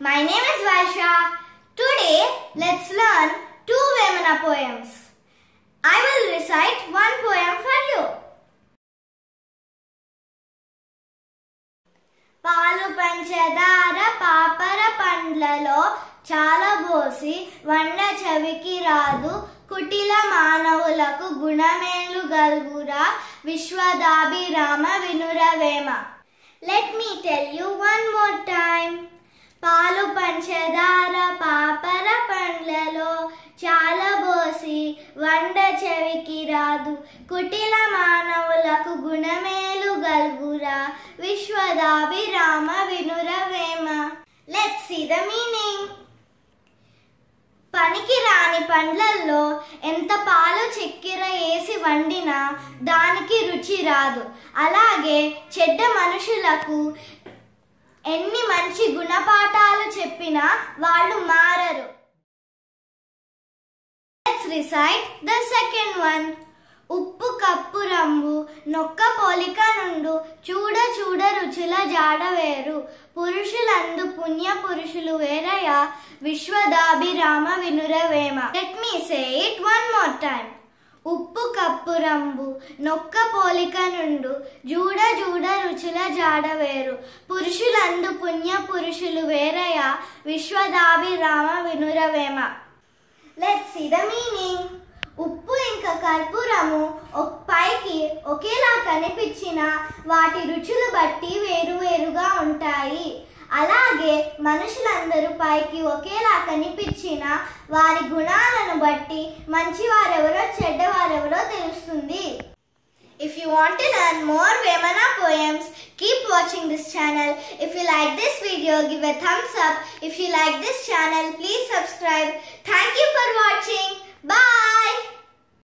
My name is Vaisha. Today, let's learn two Vemana poems. I will recite one poem for you. పాలు పంచదార పాపర పండ్లలో చాలా పోసి వండ చెవికి రాదు కుటిల మానవులకు గుణమేలు గల్గురా విశ్వదాభిరామ వినురవేమ let me tell you one more time పాలు పంచదార పాపర పండ్లలో చాలా పోసి వండ చెవికి రాదు. కుటిల మానవులకు గుణమేలు గల్గురా. విశ్వదాభిరామ వినురవేమ లెట్ సి ద మీనింగ్ పనికి రాని పండ్లల్లో ఎంత పాలు చక్కెర వేసి వండినా దానికి రుచి రాదు. అలాగే చెడ్డ మనుషులకు ఎన్ని మంచి గుణపాఠాలు చెప్పినా వాళ్ళు మారరు. Let's recite the second one ఉప్పు కప్పు రంగు నొక్క పోలిక నుండు చూడ చూడ రుచుల జాడ వేరు. పురుషులందు పుణ్య పురుషులు వేరయ విశ్వదాభిరామ వినురవేమ let me say it one more time ఉప్పు కప్పు రంబు నొక్క పోలిక నుండు జూడ జూడ రుచుల జాడ వేరు. పురుషులందు పుణ్య పురుషులు వేరయ విశ్వదాభిరామ వినురవేమ లెట్ సి ద మీనింగ్ ఉప్పు ఇంకా కర్పూరము ఒక పైకి ఒకేలా కనిపించిన వాటి రుచులు బట్టి వేరువేరుగా ఉంటాయి. అలాగే మనుషులందరూ పైకి ఒకేలా కనిపించిన వారి గుణాలను బట్టి మంచివారెవరో చెడ్డవారు want to learn more Vemana poems, keep watching this channel. If you like this video, give a thumbs up. If you like this channel, please subscribe. Thank you.